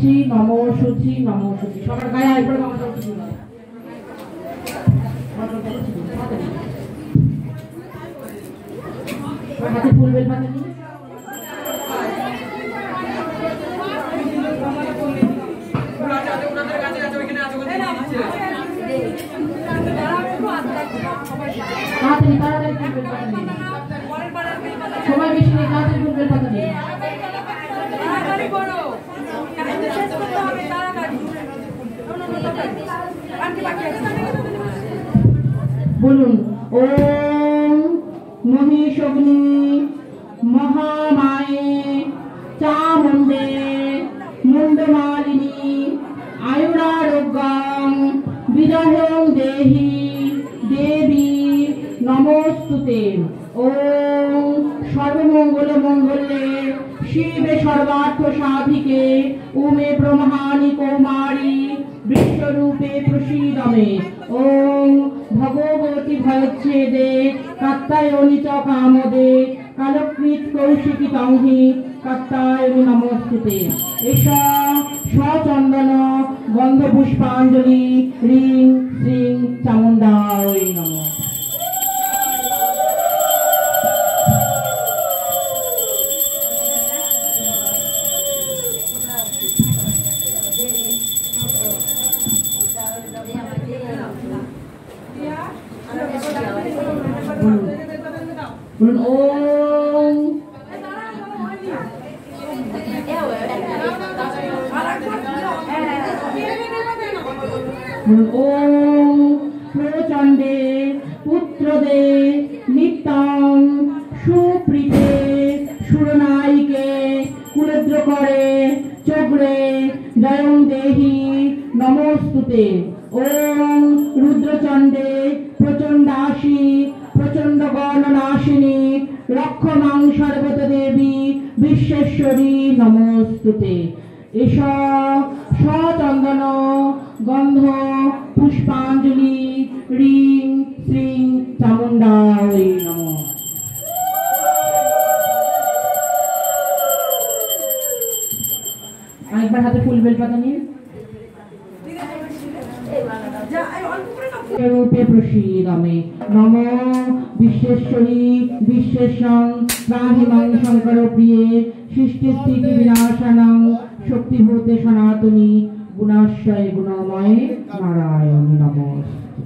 সূচি নম শুচি নম শুচি সবার গায়ে নিন। তাড়াতাড়ি তাড়াতাড়ি ফুল বেল পাতা নিন। সময় বেশি নেই তাড়াতাড়ি ফুল বেল পাতা নিন। বলুন, ওম মহিষগ্নি মহামায়ে চামুণ্ডে মুন্ডমালিনী আয়ুরারোগ্যং বিদহং দেহি দেবী নমস্তুতে ওম সর্বমঙ্গল মঙ্গলে শিবে সর্বার্থ সাধিকে উমে ব্রহ্মাণি কৌমারী বিশ্বরূপে প্রসীদমে ওম ভগবতী ভয়চ্ছেদে কাত্তায়নি চ কামদে কালকৃত কৌশিকী তংহি কাত্তায়নি নমস্তুতে। এসা সচন্দন গন্ধ পুষ্পাঞ্জলি রিং শ্রীং চামুণ্ডায় নমঃ। ওম প্রচণ্ডে পুত্রদে নিত্যং সুপ্রীতে সুরনায়িকে কুলেদ্র করে চক্রে জয়ং দেহি নমস্তুতে ওম রুদ্রচণ্ডে প্রচণ্ডাসী প্রচণ্ড গণনাশিনী রক্ষমাং সর্বত দেবী বিশ্বেশ্বরী নমস্তুতে এস সচন্দন গন্ধ, পুষ্পাঞ্জলি, রিং, শ্রীং, চামুণ্ডায় নমঃ। আরেকবার হাতে ফুল বেল পাতা নিন রূপে নম। বিশ্বেশ্বরী বিশ্বেশ্বং ত্রাহিমাং শঙ্কর প্রিয়ে সৃষ্টি স্থিতি বিনাশানাং, শক্তিভূতে সনাতনী। গুণাশ্রয় গুণময়ে নারায়ণ নমস্তে